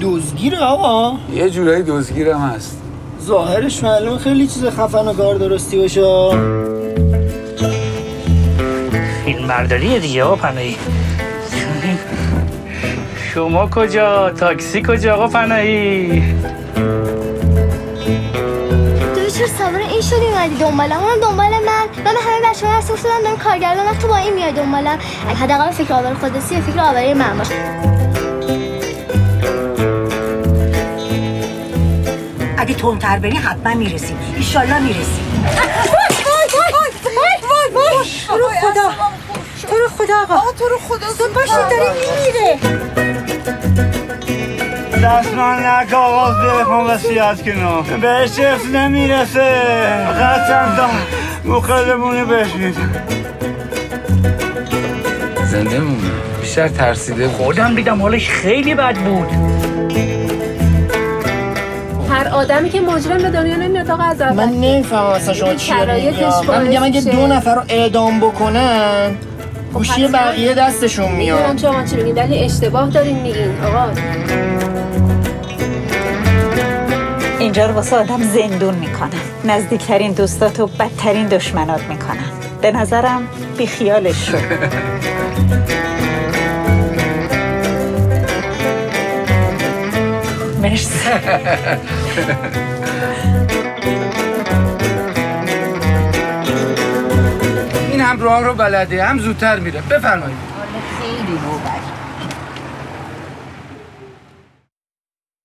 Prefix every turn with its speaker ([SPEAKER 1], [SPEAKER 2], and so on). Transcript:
[SPEAKER 1] دزگیره آقا.
[SPEAKER 2] یه جورایی دزگیرم هست.
[SPEAKER 1] ظاهرش معلومه خیلی چیز خفن و کار درستی باشه.
[SPEAKER 3] فیلم برداریه دیگه آقا پناهی. شما کجا؟ تاکسی کجا آقا پناهی؟
[SPEAKER 4] چرا سوار این شدی اومدی دنبالم هم دنبال من. من به همه بچه‌ها هست افتادم دارم کارگردان وقت تو با این میای دنبالم. حداقل فکر آور خودسی و فکر آوری من باش.
[SPEAKER 5] اگه تندتر بری حتما می‌رسی. ایشالله می‌رسی. تو رو خدا. تو رو خدا آقا. تو رو خدا زود باشید داره میمیره.
[SPEAKER 1] دست من نک آقا بخوام وسیعت کنم بهش حفظ نمی‌رسه. فقط چند تا مخلمونی بهش میدم
[SPEAKER 2] زنده مونده بیشتر ترسیده بود.
[SPEAKER 3] خودم دیدم حالش خیلی بد بود.
[SPEAKER 6] هر آدمی که مجرم به دنیا نمیاد آقا از اول
[SPEAKER 1] من نمی‌فهمم اصلا شما چی من میگم اگه دو. نفر رو اعدام بکنن گوشی
[SPEAKER 6] حتما.
[SPEAKER 1] بقیه دستشون
[SPEAKER 6] می‌دونم
[SPEAKER 1] میاد
[SPEAKER 6] شما چی میگین ولی اشتباه دارین میگین آقا.
[SPEAKER 7] اینجا رو واسه آدم زندون می‌کنن نزدیکترین دوستات و بدترین دشمنات می‌کنن به نظرم بیخیالش شد. مرسی.
[SPEAKER 2] این هم راه رو بلده هم زودتر میره. بفرمایید.
[SPEAKER 5] خیلی